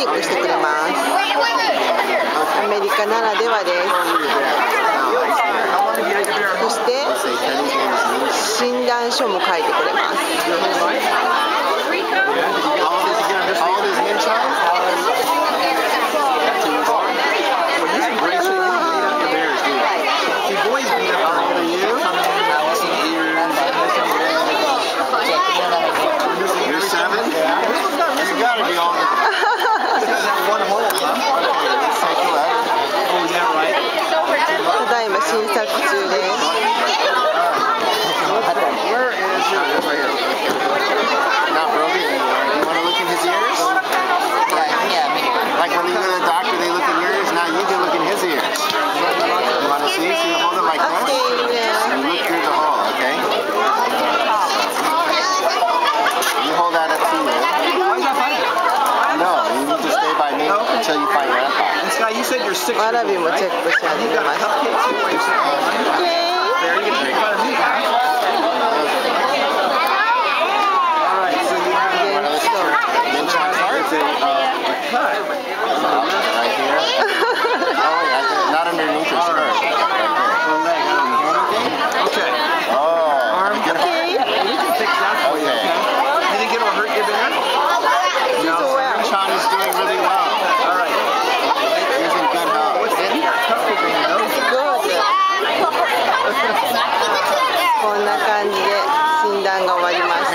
肉してくれます。アメリカならではです。そして診断書も書いてくれます。You said you're six. I mismo right? check pues ya digo más. Very good. All right, so you have one of the cut. な感じで診断が終わりました。